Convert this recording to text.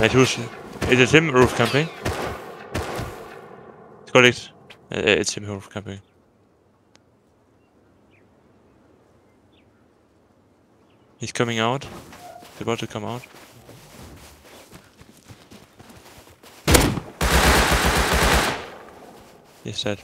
Wait, who's... Is it him roof camping? Correct. Uh, it's him roof camping. He's coming out. He's about to come out. He's dead.